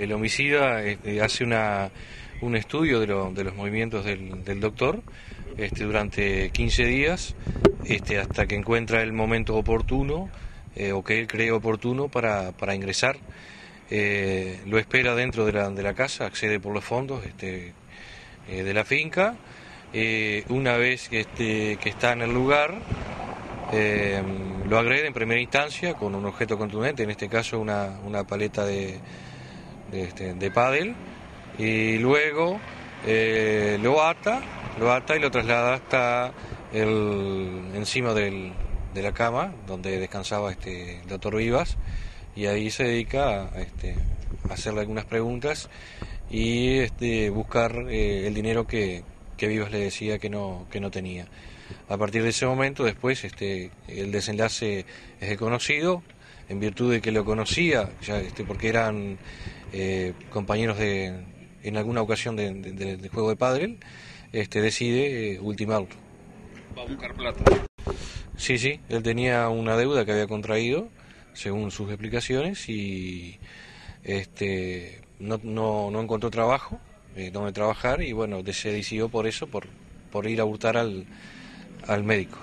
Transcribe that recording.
El homicida este, hace una, un estudio de, los movimientos del, doctor este, durante 15 días este, hasta que encuentra el momento oportuno eh, o que él cree oportuno para, ingresar. Eh, lo espera dentro de la, casa, accede por los fondos este, eh, de la finca. una vez que, este, que está en el lugar, lo agrede en primera instancia con un objeto contundente, en este caso una, paleta de, este, de pádel y luego eh, lo ata, lo ata y lo traslada hasta el, encima del, de la cama donde descansaba este el doctor Vivas y ahí se dedica a, este, hacerle algunas preguntas y este, buscar eh, el dinero que, que Vivas le decía que no, que no tenía. A partir de ese momento, después, este, el desenlace es conocido, en virtud de que lo conocía, ya, este, porque eran eh, compañeros de, en alguna ocasión de, juego de padre, este, decide eh, ultimarlo. ¿Va a buscar plata? Sí, sí, él tenía una deuda que había contraído, según sus explicaciones, y este, no, no, no encontró trabajo eh, donde trabajar y bueno, se decidió por eso, por, por ir a hurtar al, al médico.